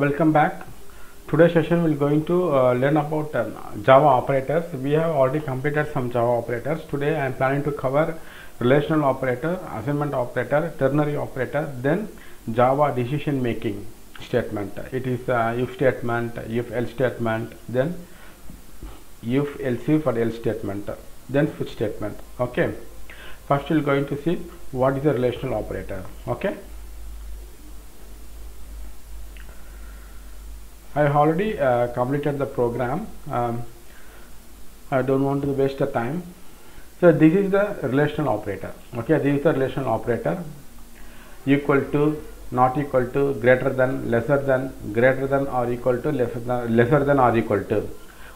Welcome back. Today's session we're going to uh, learn about um, Java operators. We have already completed some Java operators. Today I am planning to cover relational operator, assignment operator, ternary operator, then Java decision making statement. It is uh, if statement, if else statement, then if else if or else statement, then switch statement. Okay. First we're going to see what is a relational operator. Okay. I have already uh, completed the program. Um, I don't want to waste the time. So this is the relational operator. Okay, this is the relational operator. Equal to, not equal to, greater than, lesser than, greater than or equal to, lesser than, lesser than or equal to.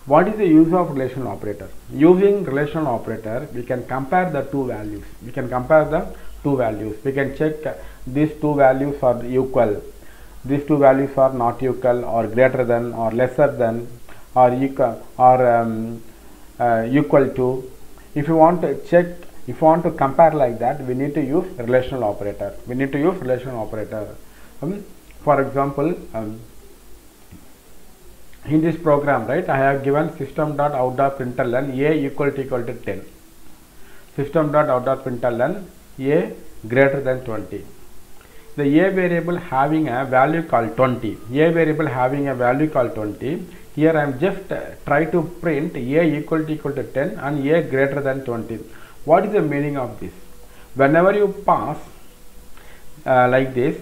What is the use of relational operator? Using relational operator, we can compare the two values. We can compare the two values. We can check uh, these two values are equal these two values are not equal or greater than or lesser than or equal or um, uh, equal to. If you want to check if you want to compare like that we need to use relational operator. We need to use relational operator. Um, for example um, in this program right i have given system dot out dot println a equal to equal to 10 system dot out dot println a greater than 20 the a variable having a value called 20 a variable having a value called 20 here i am just uh, try to print a equal to equal to 10 and a greater than 20 what is the meaning of this? Whenever you pass uh, like this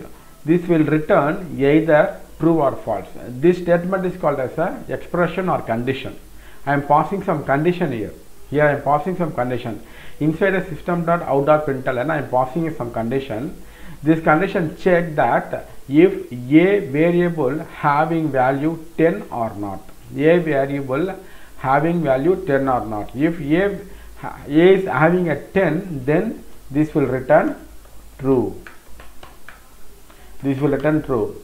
this will return either true or false. This statement is called as a expression or condition. I am passing some condition here. Here i am passing some condition. Inside a system dot out dot println i am passing some condition this condition check that if a variable having value 10 or not. A variable having value 10 or not. If a, a is having a 10 then this will return true. This will return true.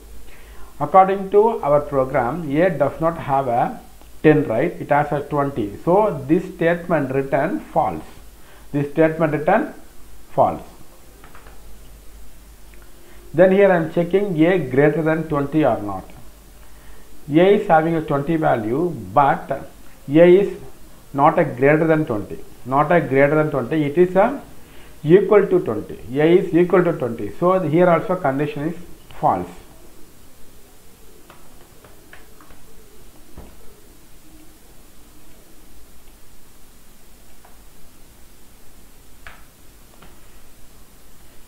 According to our program a does not have a 10 right? It has a 20 so this statement return false. This statement return false then here I am checking a greater than 20 or not. a is having a 20 value but a is not a greater than 20 not a greater than 20 it is a equal to 20 a is equal to 20 so here also condition is false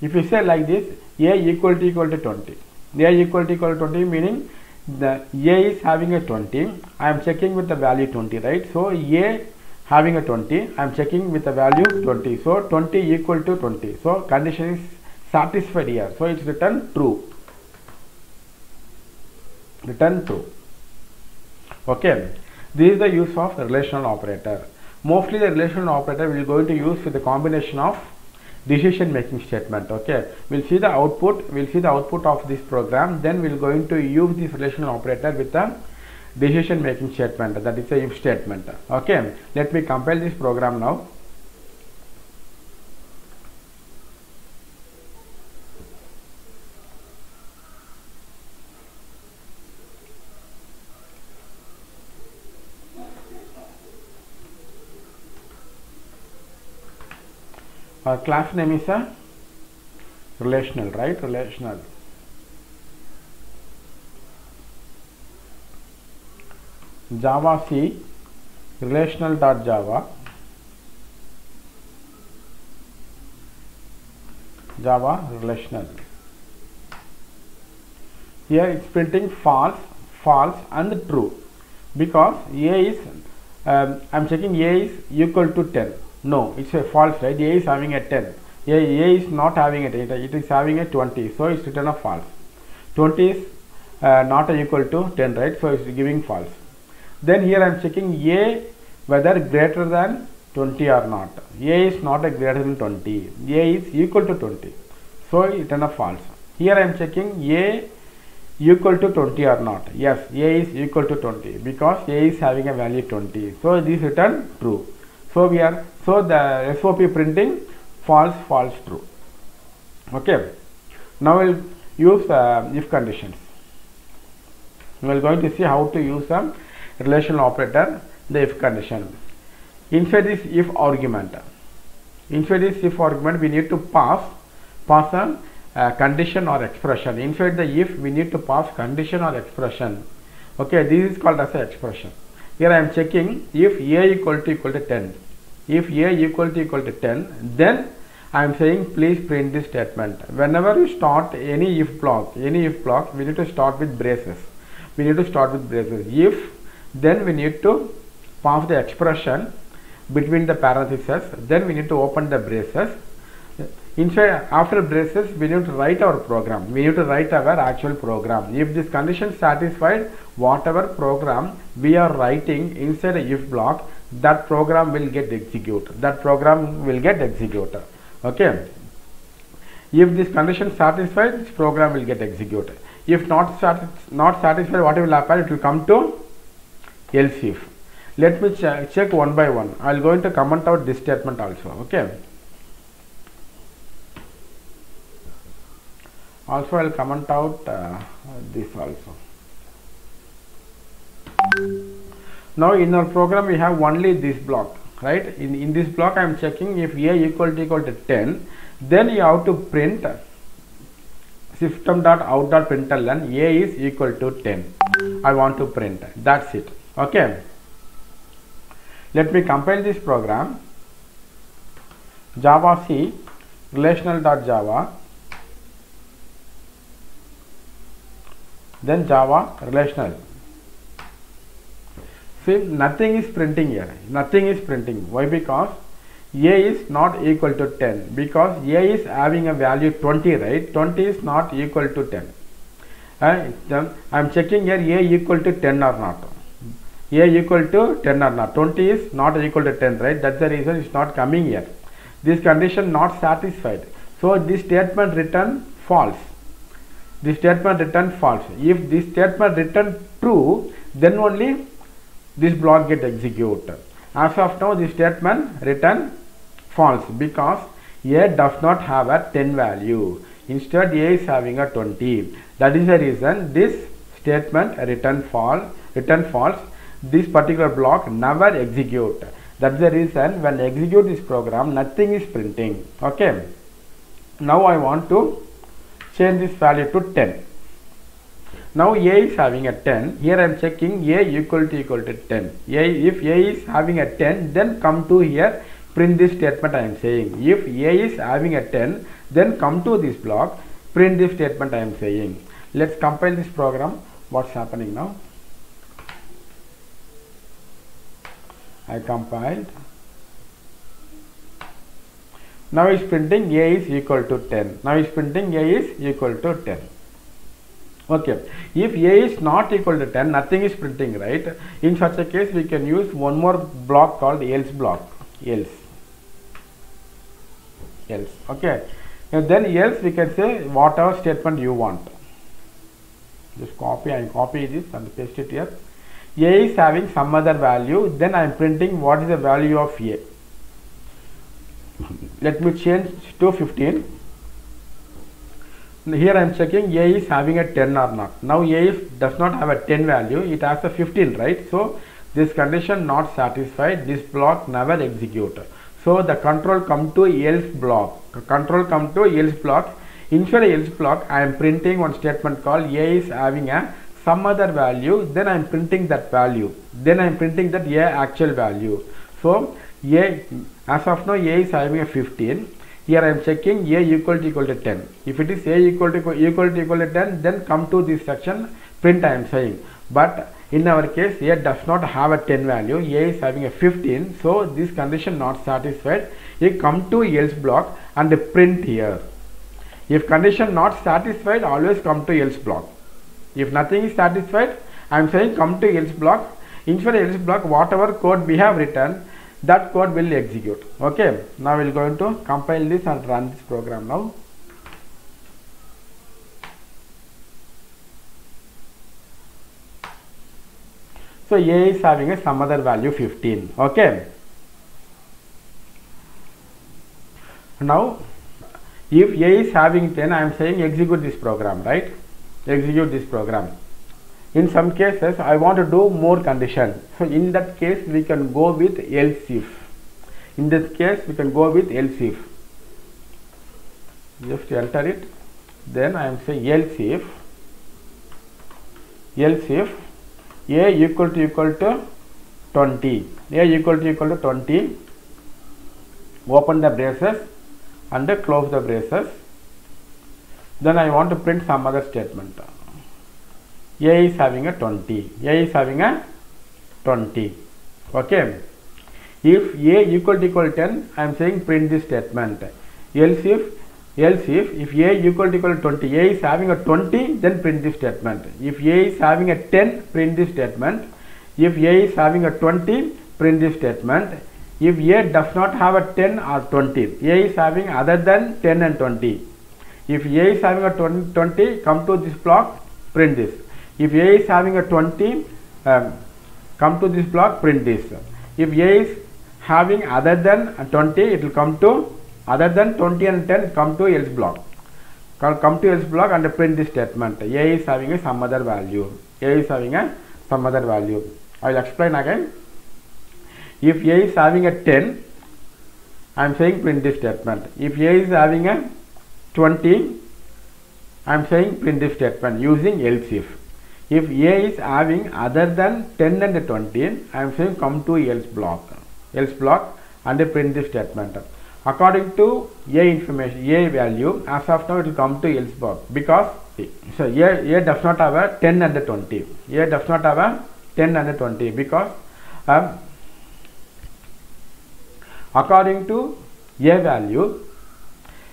if you say like this a equal to equal to 20 a equal to equal to 20 meaning the a is having a 20 i am checking with the value 20 right? So a having a 20 i am checking with the value 20 so 20 equal to 20 so condition is satisfied here. So it's return true. Return true. Okay. This is the use of relational operator. Mostly the relational operator we are going to use with the combination of decision making statement okay? We'll see the output we'll see the output of this program then we're going to use this relational operator with a decision making statement that is a if statement okay? Let me compile this program now class name is a relational right? Relational. javac dot java. Relational. Here it's printing false false and true. Because a is um, i'm checking a is equal to 10 no it's a false right? A is having a 10 a, a is not having a 10 it is having a 20 so it's written a false. 20 is uh, not equal to 10 right? So it's giving false. Then here i am checking a whether greater than 20 or not. A is not a greater than 20 a is equal to 20 so it is a false. Here i am checking a equal to 20 or not. Yes a is equal to 20 because a is having a value 20 so this return true so we are so the SOP printing false false true. Okay. Now we'll use uh, if conditions. We are going to see how to use a relational operator the if condition. Inside this if argument. Inside this if argument we need to pass pass a uh, condition or expression. Inside the if we need to pass condition or expression. Okay this is called as a expression here i am checking if a equal to equal to 10 if a equal to equal to 10 then i am saying please print this statement. Whenever you start any if block any if block we need to start with braces. We need to start with braces. If then we need to pass the expression between the parentheses. Then we need to open the braces inside after braces we need to write our program. We need to write our actual program. If this condition satisfied whatever program we are writing inside a if block that program will get executed that program will get executed. Okay? If this condition satisfied this program will get executed. If not not satisfied what will happen? It will come to else if. Let me ch check one by one. I'll going to comment out this statement also. Okay also I'll comment out uh, this also. Now in our program we have only this block right? In, in this block I am checking if a equal to equal to 10 then you have to print system dot out dot println a is equal to 10 I want to print. That's it. Okay. Let me compile this program. javac relational dot java then java relational. See nothing is printing here. Nothing is printing. Why? Because a is not equal to 10 because a is having a value 20 right? 20 is not equal to 10 uh, then i am checking here a equal to 10 or not? A equal to 10 or not? 20 is not equal to 10 right? That's the reason it's not coming here. This condition not satisfied. So this statement return false the statement return false. If this statement return true then only this block get executed. As of now this statement return false because a does not have a 10 value. Instead a is having a 20 that is the reason this statement return false return false this particular block never execute. That's the reason when execute this program nothing is printing. Okay. Now i want to change this value to 10 now a is having a 10 here i am checking a equal to equal to 10 a if a is having a 10 then come to here print this statement i am saying. If a is having a 10 then come to this block print this statement i am saying. Let's compile this program. What's happening now? I compiled now is printing a is equal to 10 now is printing a is equal to 10 okay. If a is not equal to 10 nothing is printing right? In such a case we can use one more block called else block. Else. Else. Okay. And then else we can say whatever statement you want. Just copy and copy this and paste it here. A is having some other value. Then i am printing what is the value of a let me change to 15 here I am checking a is having a 10 or not. Now a is does not have a 10 value it has a 15 right? So this condition not satisfied this block never execute so the control come to else block. Control come to else block. Inside else block I am printing one statement called a is having a some other value then I am printing that value. Then I am printing that a actual value. So a as of now a is having a 15 here I am checking a equal to equal to 10 if it is a equal to equal to equal to 10 then come to this section print I am saying. But in our case a does not have a 10 value. A is having a 15 so this condition not satisfied. You come to else block and print here. If condition not satisfied always come to else block. If nothing is satisfied I am saying come to else block. Inside else block whatever code we have written that code will execute. Okay. Now we're going to compile this and run this program now. So a is having a some other value 15 okay. Now if a is having 10 i am saying execute this program right? Execute this program in some cases I want to do more condition. So in that case we can go with else if. In this case we can go with else if. Just enter it. Then I am saying else if else if a equal to equal to 20 a equal to equal to 20 open the braces and close the braces then I want to print some other statement a is having a 20 a is having a 20 okay? If a equal to equal 10 I am saying print this statement. Else if else if if a equal to equal to 20 a is having a 20 then print this statement. If a is having a 10 print this statement. If a is having a 20 print this statement. If a does not have a 10 or 20 a is having other than 10 and 20 if a is having a 20, 20 come to this block print this if a is having a 20 um, come to this block print this. If a is having other than 20 it will come to other than 20 and 10 come to else block. Come, to else block and print this statement. A is having a some other value. A is having a some other value. I will explain again. If a is having a 10 i am saying print this statement. If a is having a 20 i am saying print this statement using else if if a is having other than 10 and 20 i am saying come to else block. Else block and print this statement. According to a information a value as of now it will come to else block because so a, a does not have a 10 and 20 a does not have a 10 and 20 because um, according to a value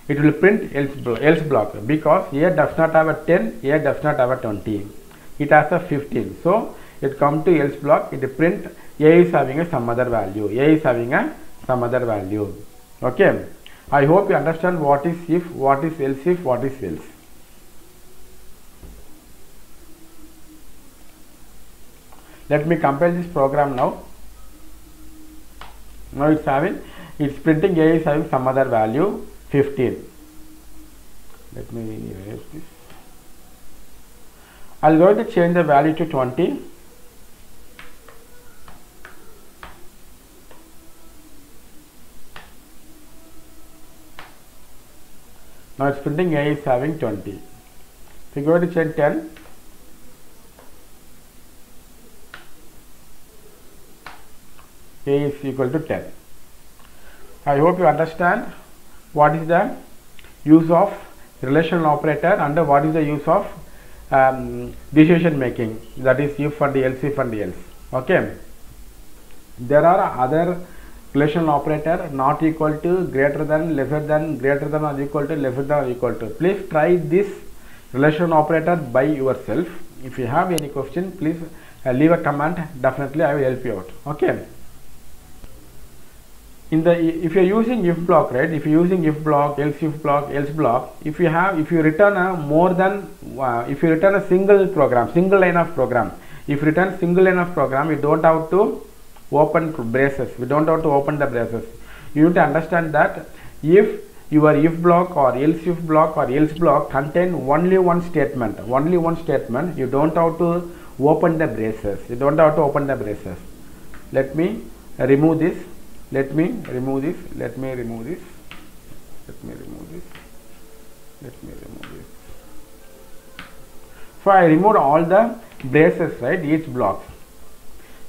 it will print else, else block because a does not have a 10 a does not have a 20 it has a 15 so it come to else block it print a is having a some other value. A is having a some other value. Okay. I hope you understand what is if what is else if what is else. Let me compile this program now. Now it's having it's printing a is having some other value 15 let me erase this I'll go to change the value to 20 now it's printing a is having 20 if you go to change 10 a is equal to 10 I hope you understand what is the use of relational operator and what is the use of um, decision making that is if and else if and else okay? There are other relational operator not equal to greater than lesser than greater than or equal to lesser than or equal to. Please try this relational operator by yourself. If you have any question please uh, leave a comment. Definitely i will help you out. Okay in the if you are using if block right if you are using if block else if block else block if you have if you return a more than uh, if you return a single program single line of program if you return single line of program you don't have to open braces. We don't have to open the braces. You need to understand that if your if block or else if block or else block contain only one statement only one statement you don't have to open the braces. You don't have to open the braces. Let me remove this let me remove this. Let me remove this. Let me remove this. Let me remove this. So i removed all the braces right each block.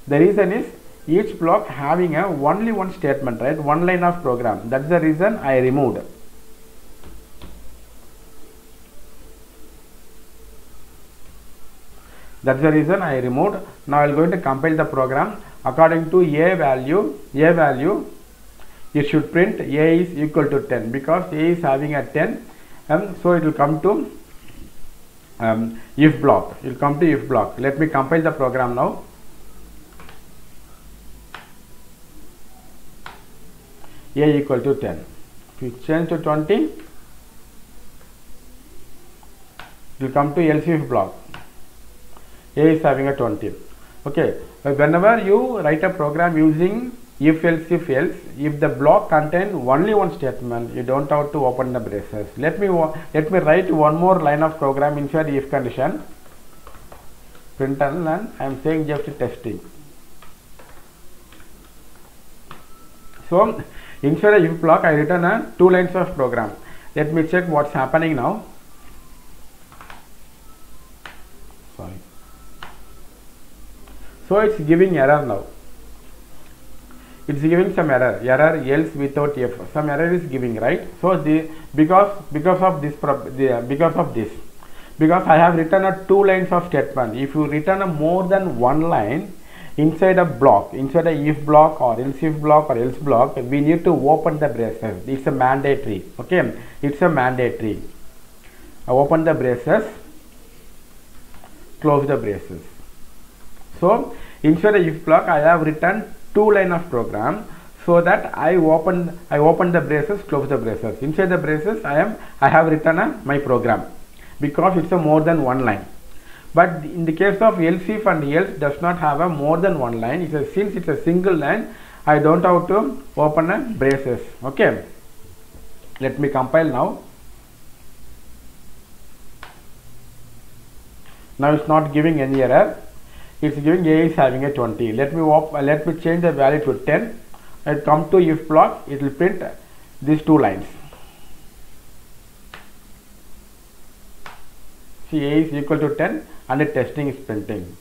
The reason is each block having a only one statement right one line of program. That's the reason i removed. That's the reason i removed. Now i'm going to compile the program according to a value a value it should print a is equal to 10 because a is having a 10 and so it will come to um, if block. It will come to if block. Let me compile the program now. A equal to 10 if you change to 20 it will come to else if block. A is having a 20 okay Uh, whenever you write a program using if else if else if the block contain only one statement you don't have to open the braces. Let me let me write one more line of program inside if condition print and I am saying just testing. So inside a if block I written a uh, two lines of program. Let me check what's happening now so it's giving error now. It's giving some error. Error else without if some error is giving right? So the because because of this the, because of this. Because I have written a two lines of statement. If you written a more than one line inside a block inside a if block or else if block or else block we need to open the braces. It's a mandatory okay? It's a mandatory. I open the braces. Close the braces so inside a if block I have written two line of program so that I open I open the braces close the braces. Inside the braces I am I have written a my program because it's a more than one line. But in the case of else if and else does not have a more than one line. It's a since it's a single line I don't have to open a braces. Okay. Let me compile now. Now it's not giving any error it's giving a is having a 20 let me op let me change the value to 10 I come to if block it will print these two lines. See a is equal to 10 and the testing is printing.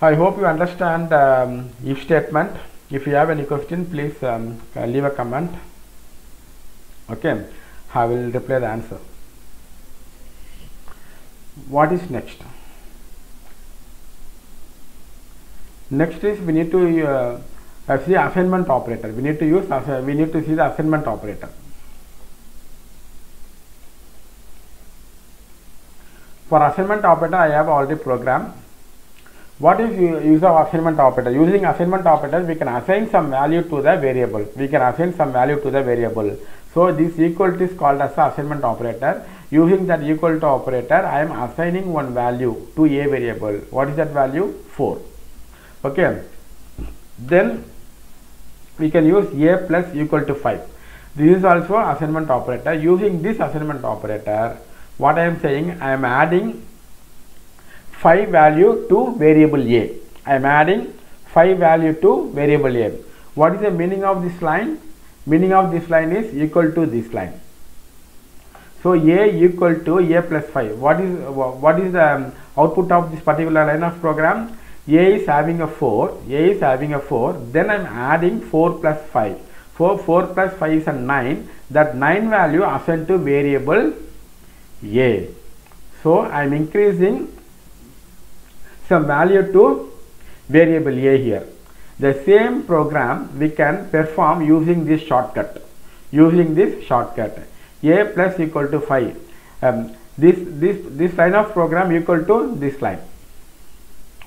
I hope you understand um, if statement. If you have any question please um, leave a comment. Okay. I will reply the answer. What is next next is we need to uh, uh, see assignment operator. We need to use we need to see the assignment operator. For assignment operator I have already programmed. What is use of assignment operator? Using assignment operator we can assign some value to the variable. We can assign some value to the variable. So this equal to is called as assignment operator. Using that equal to operator I am assigning one value to a variable. What is that value? 4 okay. Then we can use a plus equal to 5 this is also assignment operator. Using this assignment operator what I am saying I am adding 5 value to variable a. I am adding 5 value to variable a. What is the meaning of this line? Meaning of this line is equal to this line. So a equal to a plus 5 what is what is the um, output of this particular line of program a is having a 4 a is having a 4 then i am adding 4 plus 5 4 4 plus 5 is a 9 that 9 value assigned to variable a. So i am increasing some value to variable a here. The same program we can perform using this shortcut. Using this shortcut. A plus equal to 5 um, this this this line of program equal to this line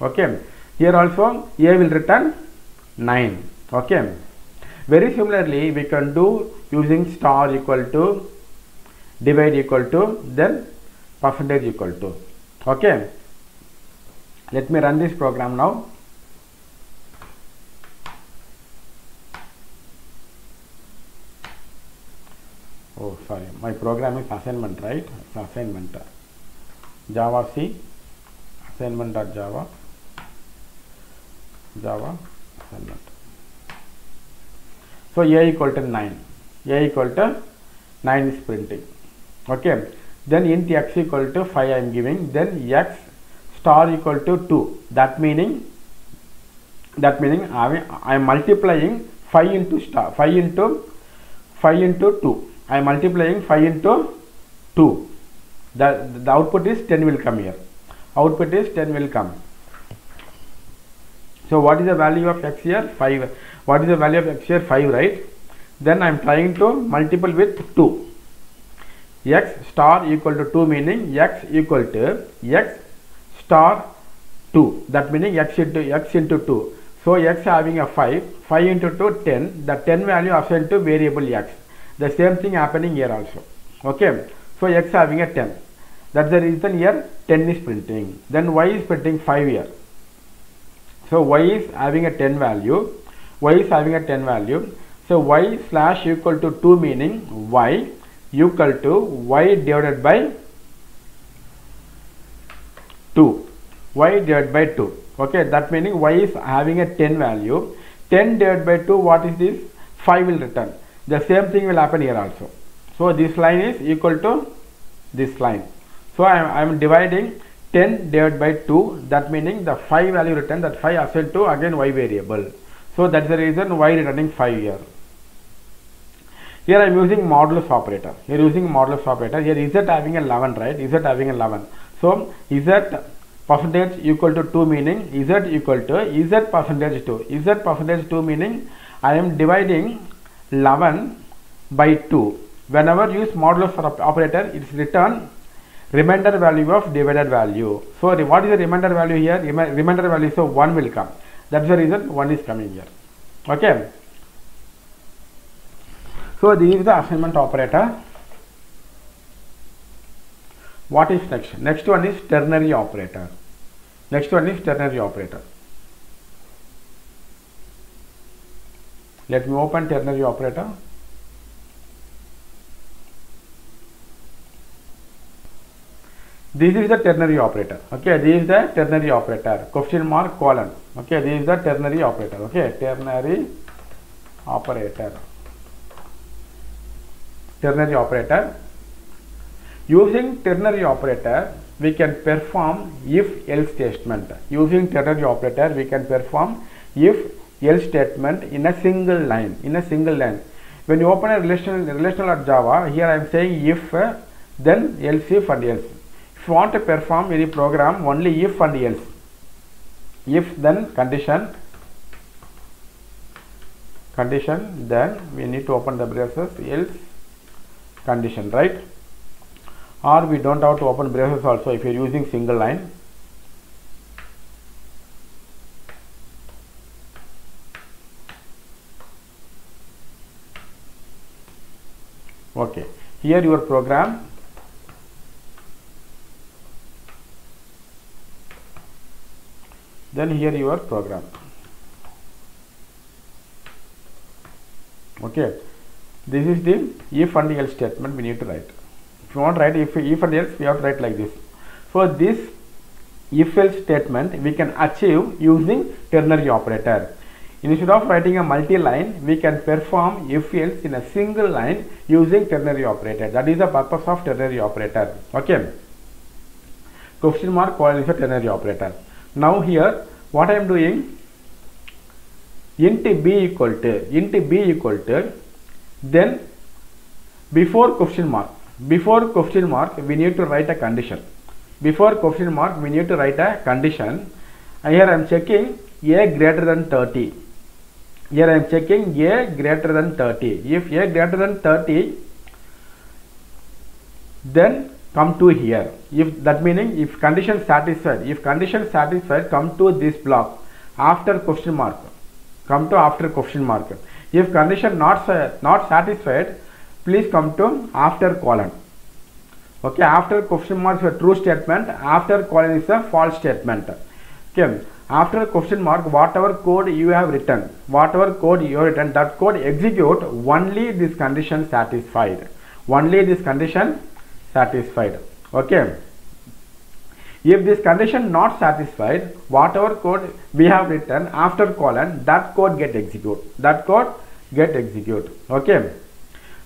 okay. Here also a will return 9 okay. Very similarly we can do using star equal to divide equal to then percentage equal to. Okay. Let me run this program now. Oh sorry. My program is assignment right? It's assignment. javac assignment.java java assignment so a equal to 9 a equal to 9 is printing okay then int x equal to 5 i am giving then x star equal to 2 that meaning that meaning I am multiplying 5 into star 5 into 5 into 2 I am multiplying 5 into 2 the, the output is 10 will come here output is 10 will come so what is the value of x here? 5 what is the value of x here? 5 right? Then I am trying to multiple with 2 x star equal to 2 meaning x equal to x star 2 that meaning x into x into 2 so x having a 5 5 into 2 10 the 10 value assigned to variable x. The same thing happening here also. Okay? So x having a 10 that's the reason here 10 is printing. Then y is printing 5 here so y is having a 10 value. y is having a 10 value. So y slash equal to 2 meaning y equal to y divided by 2 y divided by 2 okay that meaning y is having a 10 value. 10 divided by 2 what is this? 5 will return. The same thing will happen here also. So this line is equal to this line. So I am, I am dividing 10 divided by 2 that meaning the 5 value return that 5 assigned to again y variable so that's the reason y returning 5 here here I am using modulus operator. Here using modulus operator. Here z having 11, right? Z having 11. So z percentage equal to 2 meaning z equal to z percentage 2. z percentage 2 meaning I am dividing 11 by 2. Whenever use modulus operator, it is return remainder value of divided value. So what is the remainder value here? Remainder value so 1 will come. That's the reason 1 is coming here. Okay. So this is the assignment operator. What is next? Next one is ternary operator. Next one is ternary operator. Let me open ternary operator. This is the ternary operator. Okay, this is the ternary operator. Question mark colon. Okay, this is the ternary operator. Okay, ternary operator. ternary operator. Using ternary operator, we can perform if else statement. Using ternary operator, we can perform if else statement in a single line. In a single line. When you open a relational relational at Java, here I am saying if, then else if and else. If you want to perform any program only if and else. If then condition. Condition then we need to open the braces else condition right? Or we don't have to open braces also if you are using single line. Okay. Here your program then here your program. Okay. This is the if and else statement we need to write. If you want to write if, if and else we have to write like this. For this if else statement we can achieve using ternary operator. Instead of writing a multi-line we can perform if else in a single line using ternary operator. That is the purpose of ternary operator. Okay. Question mark colon is a ternary operator now here what I am doing? Int b equal to int b equal to then before question mark before question mark we need to write a condition. Before question mark we need to write a condition. And here I am checking a greater than 30 here I am checking a greater than 30 if a greater than 30 then come to here. If that meaning if condition satisfied if condition satisfied come to this block after question mark. Come to after question mark. If condition not not satisfied please come to after colon. Okay after question mark is a true statement after colon is a false statement. Okay after question mark whatever code you have written whatever code you have written that code execute only this condition satisfied. Only this condition satisfied. Okay? If this condition not satisfied whatever code we have written after colon that code get execute that code get execute okay?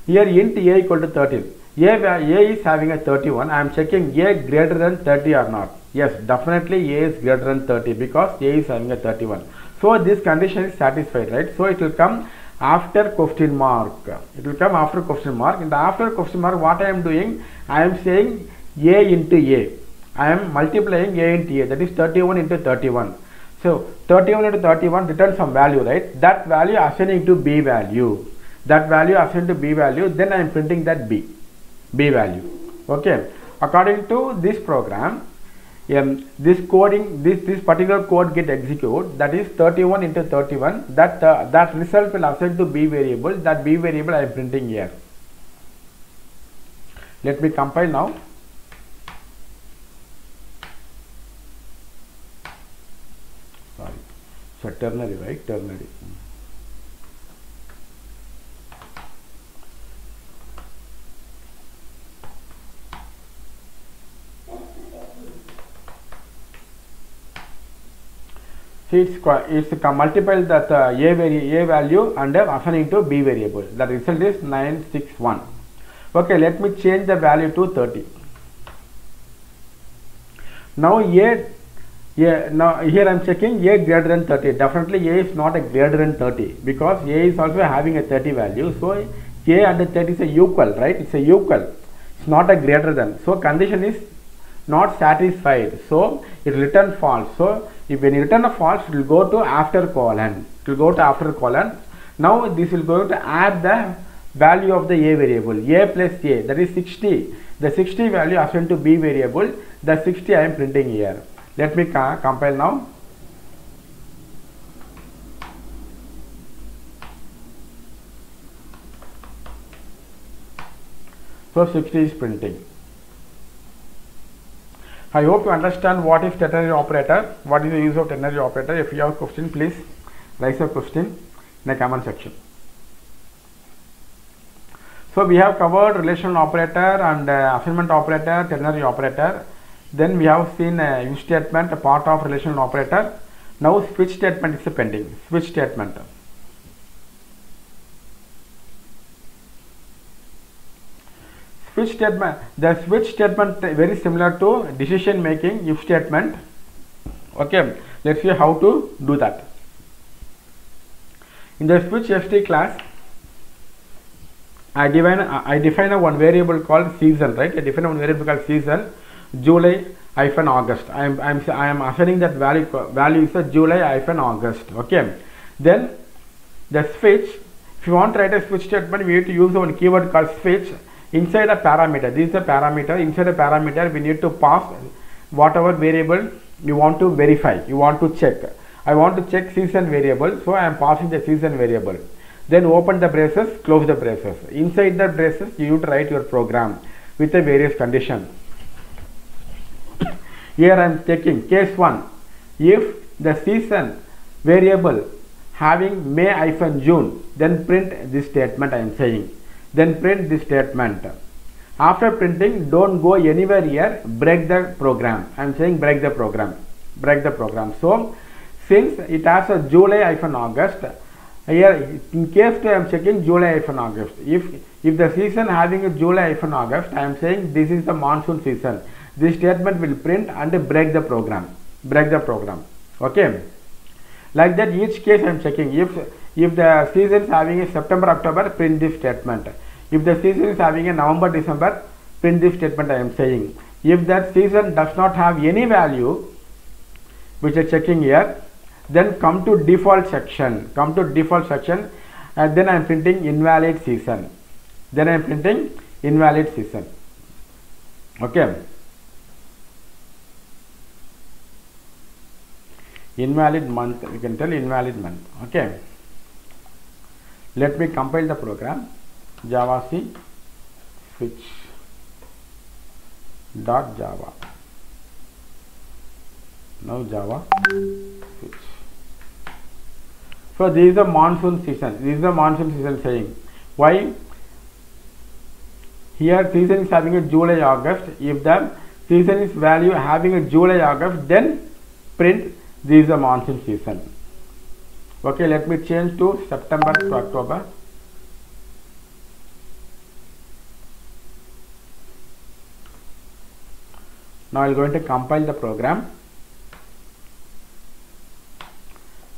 Here int a equal to 13 a, a is having a 31 i am checking a greater than 30 or not. Yes definitely a is greater than 30 because a is having a 31 so this condition is satisfied right? So it will come after question mark. It will come after question mark. In the after question mark what i am doing? I am saying a into a. I am multiplying a into a. That is 31 into 31 so 31 into 31 returns some value right? That value assigning to b value. That value assigned to b value then i am printing that b. B value. Okay. According to this program um, this coding this this particular code get execute that is 31 into 31 that uh, that result will assign to b variable that b variable i am printing here. Let me compile now. Sorry. So ternary right? Ternary see it's, it's multiply that uh, a, vari- a value and uh, assigning to b variable. The result is 961. Okay, let me change the value to 30. Now a, a now here I am checking a greater than 30. Definitely a is not a greater than 30 because a is also having a 30 value. So a and 30 is a equal, right? It's a equal. It's not a greater than. So condition is not satisfied. So it return false. So if when you return a false, it will go to after colon. It will go to after colon. Now this will go to add the value of the a variable. A plus a that is 60 the 60 value assigned to b variable. The 60 i am printing here. Let me co- compile now. So 60 is printing i hope you understand what is ternary operator what is the use of ternary operator if you have question please raise a question in the comment section so we have covered relational operator and uh, assignment operator, ternary operator. Then we have seen uh, if statement, a part of relational operator. Now switch statement is pending. Switch statement. Switch statement. The switch statement uh, very similar to decision making if statement. Okay, let's see how to do that. In the switch st class, I define I define a one variable called season, right? I define one variable called season, July hyphen August. I am I am I am assigning that value value is a July hyphen August. Okay. Then the switch. If you want to write a switch statement, we need to use one keyword called switch inside a parameter. This is a parameter. Inside a parameter, we need to pass whatever variable you want to verify. You want to check. I want to check season variable, so I am passing the season variable then open the braces close the braces inside the braces you need to write your program with the various condition here i am taking case 1 if the season variable having may hyphen june then print this statement i am saying then print this statement after printing don't go anywhere here break the program i am saying break the program break the program so since it has a july hyphen august here in case I am checking July hyphen August. If if the season having a July hyphen August, I am saying this is the monsoon season. This statement will print and break the program. Break the program. Okay. Like that each case I am checking. If if the season is having a September October, print this statement. If the season is having a November December, print this statement I am saying. If that season does not have any value, which I am checking here, then come to default section. Come to default section and then I am printing invalid season. Then I am printing invalid season. Okay. Invalid month we can tell invalid month. Okay let me compile the program javac switch dot java now java switch so this is the monsoon season. This is the monsoon season saying. Why? Here season is having a July August. If the season is value having a July August, then print this is the monsoon season. Okay, let me change to September to October. Now I am going to compile the program.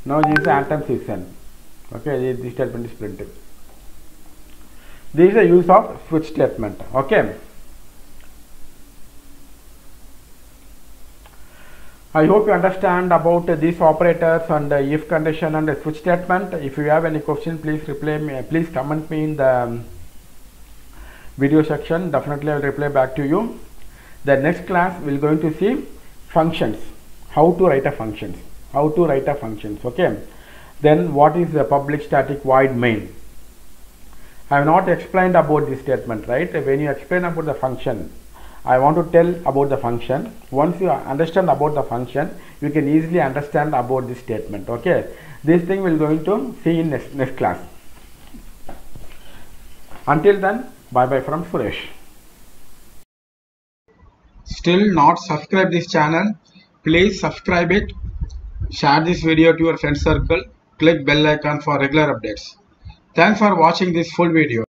now this is atom season okay this statement is printed this is the use of switch statement okay I hope you understand about uh, these operators and uh, if condition and switch statement. If you have any question, please reply me. Please comment me in the um, video section. Definitely, I will reply back to you. The next class we are going to see functions. How to write a functions. How to write a functions. Okay. Then what is the public static void main? I have not explained about this statement, right? When you explain about the function, I want to tell about the function. Once you understand about the function, you can easily understand about this statement. Okay. This thing we're going to see in next, next class. Until then, bye bye from Suresh. Still not subscribe this channel, please subscribe it Share this video to your friend circle. Click bell icon for regular updates. Thanks for watching this full video.